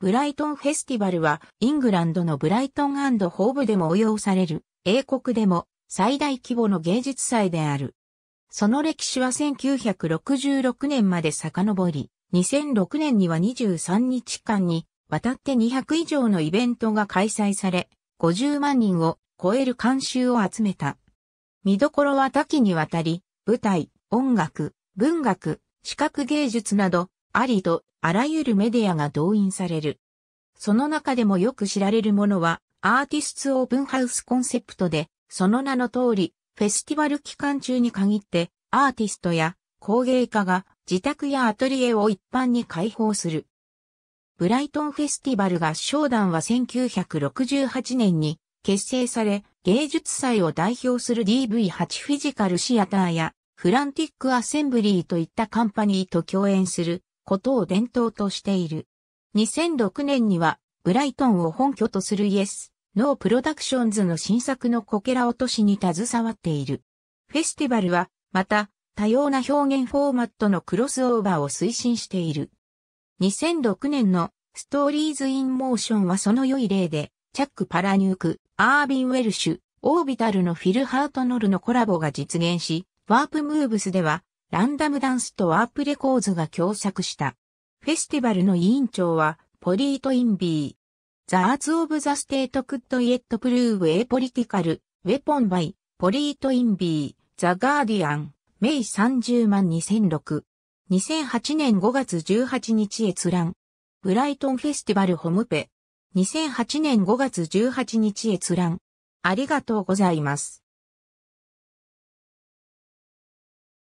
ブライトンフェスティバルはイングランドのブライトンホーブでも催される英国でも最大規模の芸術祭である。その歴史は1966年まで遡り、2006年には23日間にわたって200以上のイベントが開催され、50万人を超える監修を集めた。見どころは多岐にわたり、舞台、音楽、文学、視覚芸術など、ありとあらゆるメディアが動員される。その中でもよく知られるものは、アーティスツオープンハウスコンセプトで、その名の通り、フェスティバル期間中に限って、アーティストや工芸家が自宅やアトリエを一般に開放する。ブライトンフェスティバル合唱団は1968年に結成され、芸術祭を代表する DV8 フィジカルシアターやフランティックアセンブリーといったカンパニーと共演することを伝統としている。2006年には、ブライトンを本拠とするイエス、ノープロダクションズの新作のこけら落としに携わっている。フェスティバルは、また、多様な表現フォーマットのクロスオーバーを推進している。2006年のストーリーズ・イン・モーションはその良い例で、チャック・パラニューク、アービン・ウェルシュ、オービタルのフィル・ハートノルのコラボが実現し、ワープ・ムーブスではランダムダンスとワープレコーズが共作した。フェスティバルの委員長は、ポリー・トインビー。 The arts of the state could yet prove a political weapon by Polly Toynbee、The Guardian、May 30 2006。2008年5月18日閲覧。ブライトンフェスティバルホムペ。2008年5月18日閲覧。ありがとうございます。